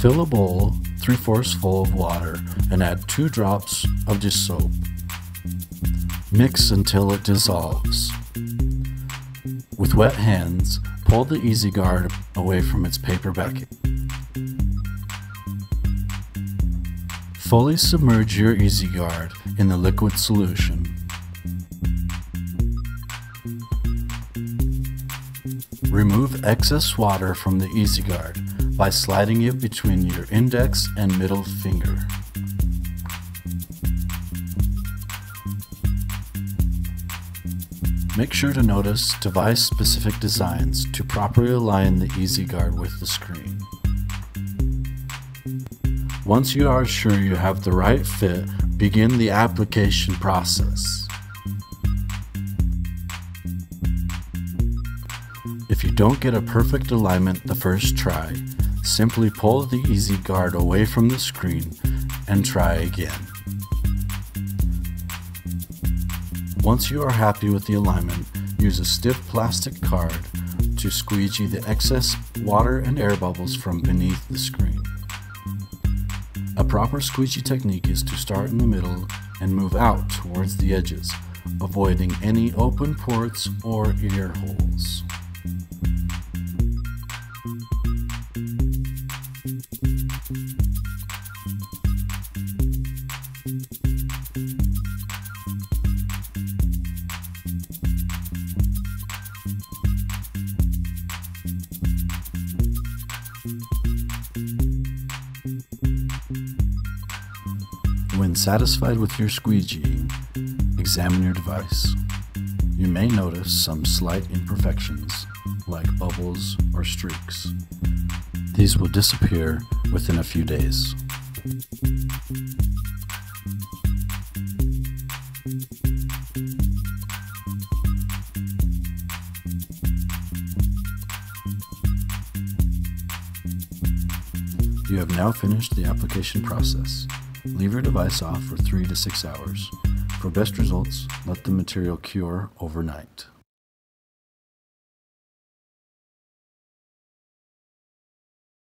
Fill a bowl 3 fourths full of water and add 2 drops of dish soap. Mix until it dissolves. With wet hands, pull the EZGuard away from its paper backing. Fully submerge your EZGuard in the liquid solution. Remove excess water from the EZGuard by sliding it between your index and middle finger. Make sure to notice device-specific designs to properly align the EZGuard with the screen. Once you are sure you have the right fit, begin the application process. Don't get a perfect alignment the first try, simply pull the EZGuard away from the screen and try again. Once you are happy with the alignment, use a stiff plastic card to squeegee the excess water and air bubbles from beneath the screen. A proper squeegee technique is to start in the middle and move out towards the edges, avoiding any open ports or ear holes. When satisfied with your squeegeeing, examine your device. You may notice some slight imperfections, like bubbles or streaks. These will disappear within a few days. You have now finished the application process. Leave your device off for 3 to 6 hours. For best results, let the material cure overnight.